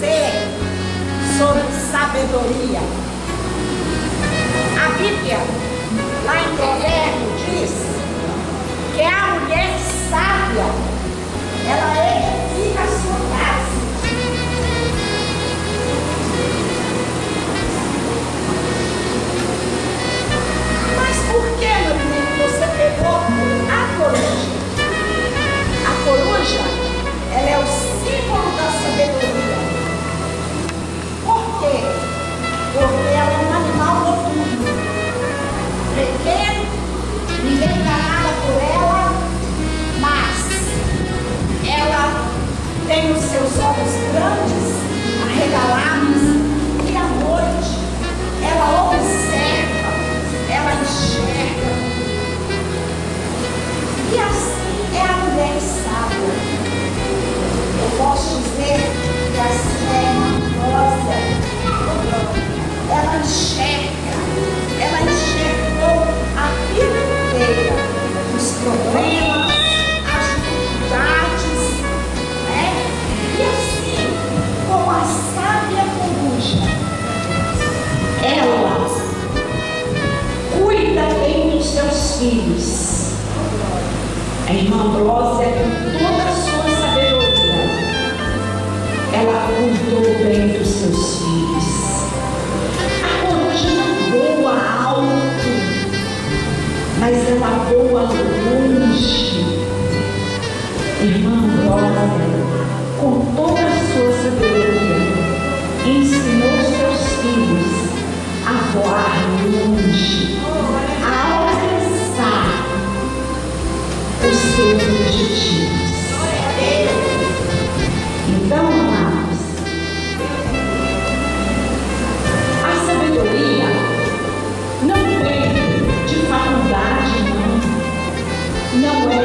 ser sobre sabedoria. A Bíblia E assim é a mulher sábia. Eu posso dizer que assim é uma rosa. Ela enxerga, ela enxergou a vida inteira, os problemas, as dificuldades, né? E assim, como a sábia coruja, ela cuida bem dos seus filhos. A irmã Ambrósia, é com toda a sua sabedoria, ela cuidou bem dos seus filhos. A coruja não voa alto, mas ela voa longe. Irmã Ambrósia, com toda a sua sabedoria, seus objetivos. Então, amados, a sabedoria não vem de faculdade, não. Não é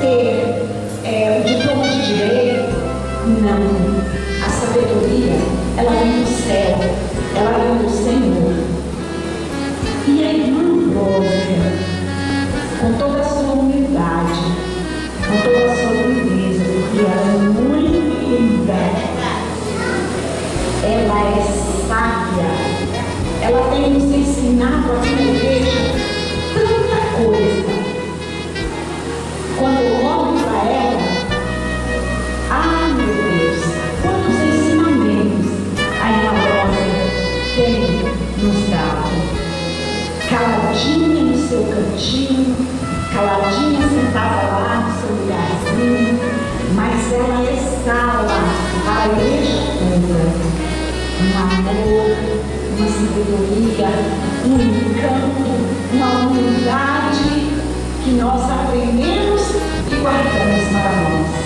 ter é, o diploma de direito, não. sabedoria um encanto, uma humildade que nós aprendemos e guardamos para nós.